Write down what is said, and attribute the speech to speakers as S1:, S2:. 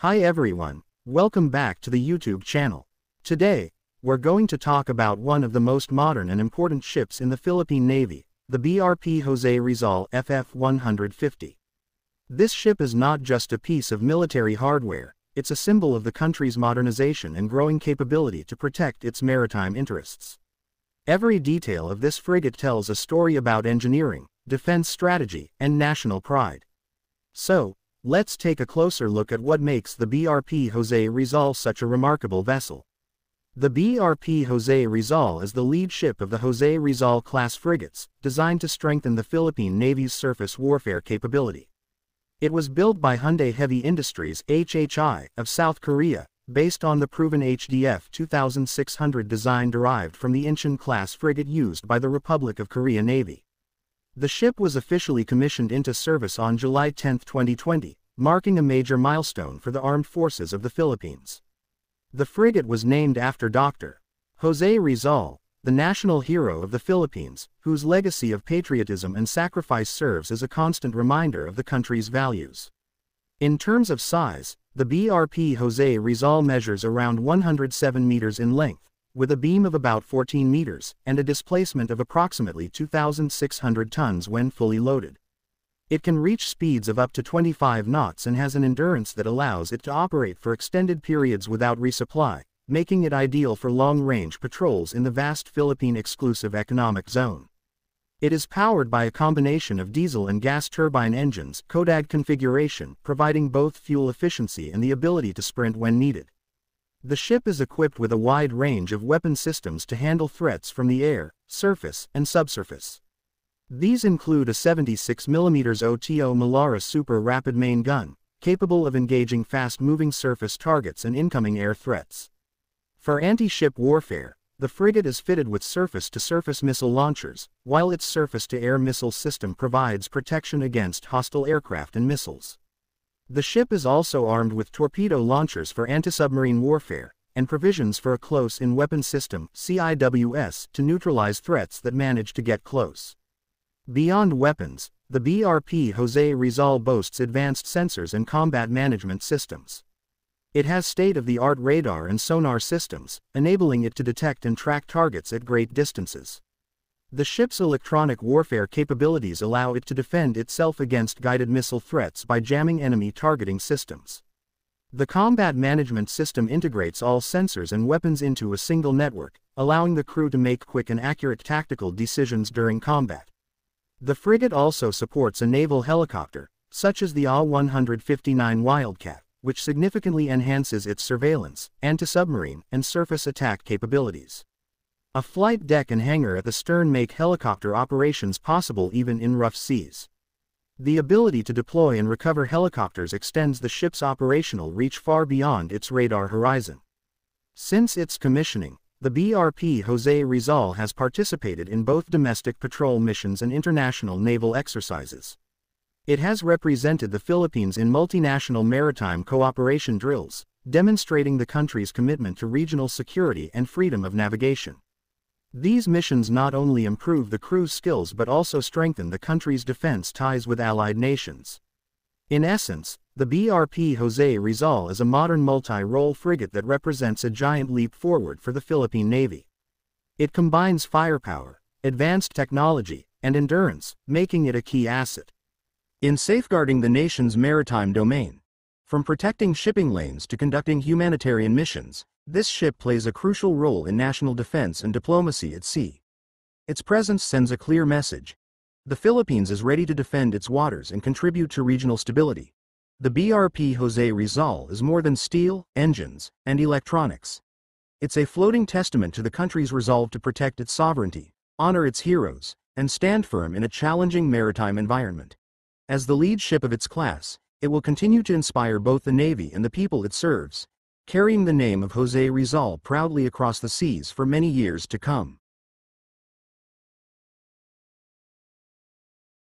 S1: Hi everyone, welcome back to the YouTube channel. Today, we're going to talk about one of the most modern and important ships in the Philippine Navy, the BRP Jose Rizal FF-150. This ship is not just a piece of military hardware, it's a symbol of the country's modernization and growing capability to protect its maritime interests. Every detail of this frigate tells a story about engineering, defense strategy, and national pride. So, let's take a closer look at what makes the BRP Jose Rizal such a remarkable vessel. The BRP Jose Rizal is the lead ship of the Jose Rizal class frigates, designed to strengthen the Philippine Navy's surface warfare capability. It was built by Hyundai Heavy Industries HHI of South Korea, based on the proven HDF 2600 design derived from the Incheon-class frigate used by the Republic of Korea Navy. The ship was officially commissioned into service on July 10, 2020, marking a major milestone for the armed forces of the Philippines. The frigate was named after Dr. Jose Rizal, the national hero of the Philippines, whose legacy of patriotism and sacrifice serves as a constant reminder of the country's values. In terms of size, the BRP Jose Rizal measures around 107 meters in length, with a beam of about 14 meters and a displacement of approximately 2,600 tons when fully loaded. It can reach speeds of up to 25 knots and has an endurance that allows it to operate for extended periods without resupply, making it ideal for long-range patrols in the vast Philippine exclusive economic zone. It is powered by a combination of diesel and gas turbine engines CODAG configuration, providing both fuel efficiency and the ability to sprint when needed. The ship is equipped with a wide range of weapon systems to handle threats from the air, surface, and subsurface. These include a 76mm OTO Melara Super Rapid Main Gun, capable of engaging fast-moving surface targets and incoming air threats. For anti-ship warfare, the frigate is fitted with surface-to-surface -surface missile launchers, while its surface-to-air missile system provides protection against hostile aircraft and missiles. The ship is also armed with torpedo launchers for anti-submarine warfare, and provisions for a close-in weapon system CIWS to neutralize threats that manage to get close. Beyond weapons, the BRP Jose Rizal boasts advanced sensors and combat management systems. It has state-of-the-art radar and sonar systems, enabling it to detect and track targets at great distances. The ship's electronic warfare capabilities allow it to defend itself against guided missile threats by jamming enemy targeting systems. The combat management system integrates all sensors and weapons into a single network, allowing the crew to make quick and accurate tactical decisions during combat. The frigate also supports a naval helicopter, such as the AW-159 Wildcat which significantly enhances its surveillance, anti-submarine, and surface attack capabilities. A flight deck and hangar at the stern make helicopter operations possible even in rough seas. The ability to deploy and recover helicopters extends the ship's operational reach far beyond its radar horizon. Since its commissioning, the BRP Jose Rizal has participated in both domestic patrol missions and international naval exercises. It has represented the Philippines in multinational maritime cooperation drills, demonstrating the country's commitment to regional security and freedom of navigation. These missions not only improve the crew's skills but also strengthen the country's defense ties with allied nations. In essence, the BRP Jose Rizal is a modern multi-role frigate that represents a giant leap forward for the Philippine Navy. It combines firepower, advanced technology, and endurance, making it a key asset. In safeguarding the nation's maritime domain, from protecting shipping lanes to conducting humanitarian missions, this ship plays a crucial role in national defense and diplomacy at sea. Its presence sends a clear message. The Philippines is ready to defend its waters and contribute to regional stability. The BRP Jose Rizal is more than steel, engines, and electronics. It's a floating testament to the country's resolve to protect its sovereignty, honor its heroes, and stand firm in a challenging maritime environment. As the lead ship of its class, it will continue to inspire both the Navy and the people it serves, carrying the name of Jose Rizal proudly across the seas for many years to come.